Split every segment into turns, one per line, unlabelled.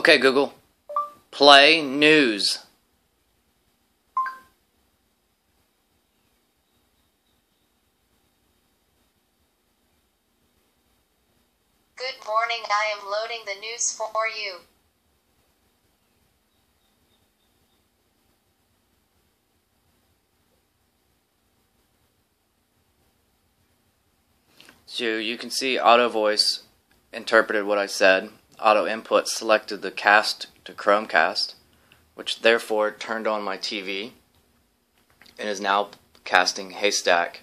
Okay, Google. Play news.
Good morning, I am loading the news for you.
So you can see Auto Voice interpreted what I said. Auto Input selected the cast to Chromecast, which therefore turned on my TV and is now casting Haystack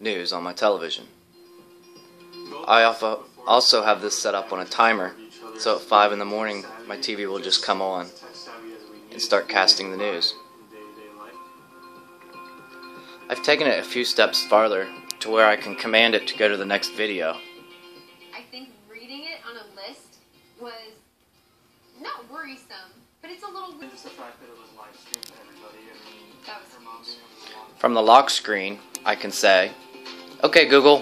news on my television. I also have this set up on a timer, so at 5 in the morning my TV will just come on and start casting the news. I've taken it a few steps farther to where I can command it to go to the next video.
Was not worrisome, but it's a little.
Just the fact that it was live streamed to everybody. I mean,
That was
her mom being able to watch.
From the lock screen, I can say, Okay, Google,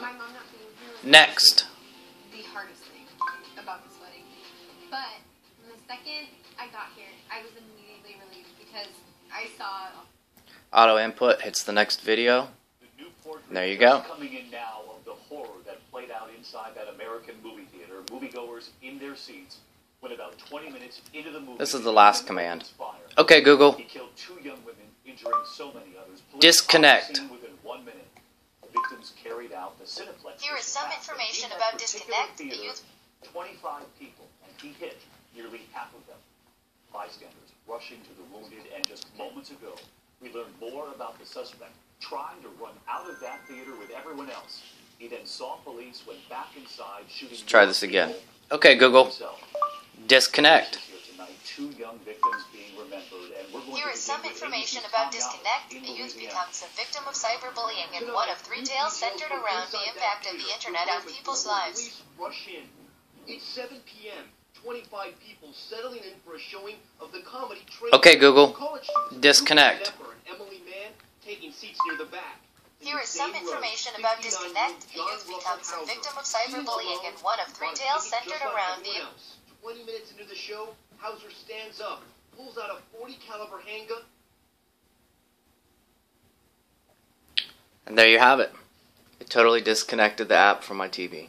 My mom not being here was
next.
the hardest thing about this wedding. But from the second I got here, I was immediately relieved because I saw
Auto input hits the next video.
The new
There you go.
Inside that American movie theater. Moviegoers in their seats when about 20 minutes into the movie.
This is the last command.
fire.
Okay, Google,
He killed two young women, injuring so many others. Police
Disconnect.
on the scene Within one minute, victims carried out the Cineplex.
Here is some information about
particular
Disconnect. The
theater,
youth
25 people, and he hit nearly half of them. Bystanders rushing to the wounded, and just moments ago, we learned more about the suspect trying to run out of that theater with everyone else. He then saw police, went back inside, shooting.
Let's try this again. Okay, Google, disconnect.
Here tonight, two young victims being remembered, and we're going
Here
to
is some information about Disconnect.
in
A youth becomes a victim of cyberbullying in one of three tales centered around the impact of the internet on people's lives.
Rush in. It's 7 p.m. 25 people settling in for a showing of the comedy train.
Okay, Google, disconnect.
Luke Knepper and Emily Mann taking seats near the back.
Here is some information about Disconnect. A youth becomes a victim of cyberbullying in one of three tales centered around the
20 minutes into the show, Houser stands up, pulls out a 40 caliber handgun.
And there you have it. It totally disconnected the app from my TV.